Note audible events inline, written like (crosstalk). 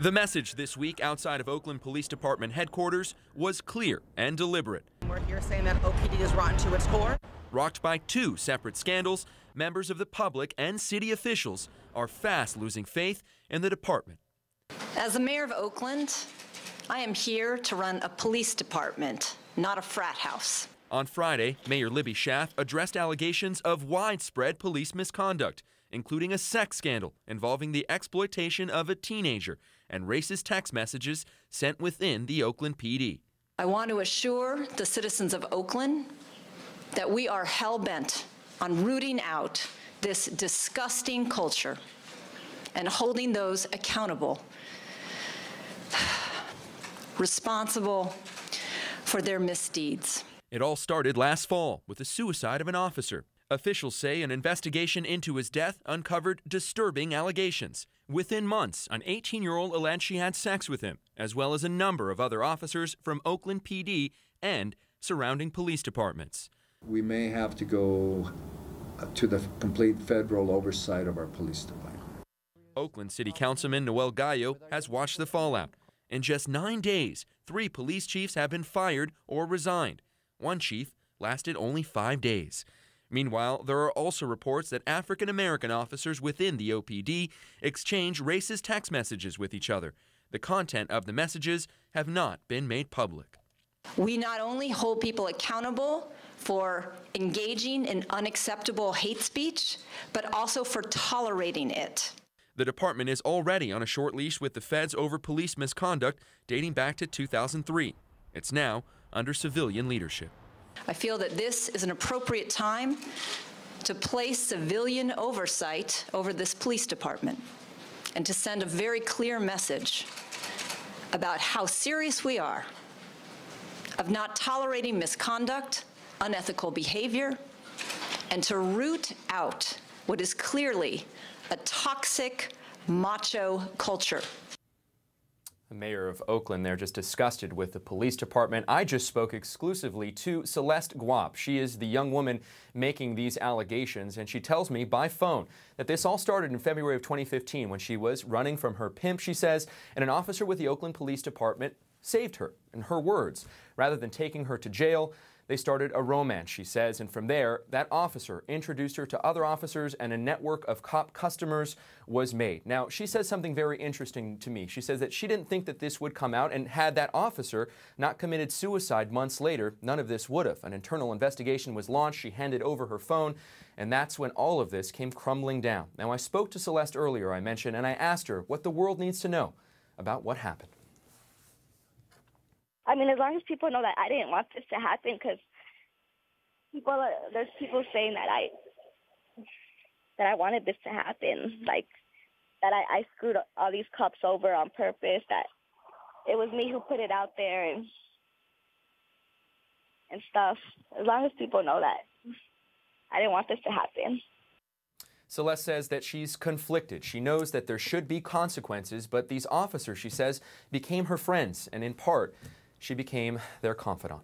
The message this week outside of Oakland Police Department headquarters was clear and deliberate. We're here saying that OPD is rotten to its core. Rocked by two separate scandals, members of the public and city officials are fast losing faith in the department. As the mayor of Oakland, I am here to run a police department, not a frat house. On Friday, Mayor Libby Schaaf addressed allegations of widespread police misconduct, including a sex scandal involving the exploitation of a teenager and racist text messages sent within the Oakland PD. I want to assure the citizens of Oakland that we are hell bent on rooting out this disgusting culture and holding those accountable, (sighs) responsible for their misdeeds. It all started last fall with the suicide of an officer. Officials say an investigation into his death uncovered disturbing allegations. Within months, an 18 year old alleged she had sex with him, as well as a number of other officers from Oakland PD and surrounding police departments. We may have to go uh, to the complete federal oversight of our police department. Oakland City Councilman Noel Gallo has watched the fallout. In just nine days, three police chiefs have been fired or resigned. One chief lasted only five days. Meanwhile, there are also reports that African American officers within the OPD exchange racist text messages with each other. The content of the messages have not been made public. We not only hold people accountable for engaging in unacceptable hate speech, but also for tolerating it. The department is already on a short leash with the feds over police misconduct dating back to 2003. It's now under civilian leadership. I feel that this is an appropriate time to place civilian oversight over this police department and to send a very clear message about how serious we are of not tolerating misconduct, unethical behavior, and to root out what is clearly a toxic macho culture. The mayor of Oakland there just disgusted with the police department. I just spoke exclusively to Celeste Guap. She is the young woman making these allegations, and she tells me by phone that this all started in February of 2015 when she was running from her pimp, she says, and an officer with the Oakland Police Department saved her, in her words. Rather than taking her to jail, they started a romance, she says, and from there, that officer introduced her to other officers and a network of cop customers was made. Now, she says something very interesting to me. She says that she didn't think that this would come out, and had that officer not committed suicide months later, none of this would have. An internal investigation was launched. She handed over her phone, and that's when all of this came crumbling down. Now, I spoke to Celeste earlier, I mentioned, and I asked her what the world needs to know about what happened. I mean, as long as people know that I didn't want this to happen, because people, are, there's people saying that I that I wanted this to happen, like that I, I screwed all these cops over on purpose. That it was me who put it out there and and stuff. As long as people know that I didn't want this to happen. Celeste says that she's conflicted. She knows that there should be consequences, but these officers, she says, became her friends, and in part, she became their confidant.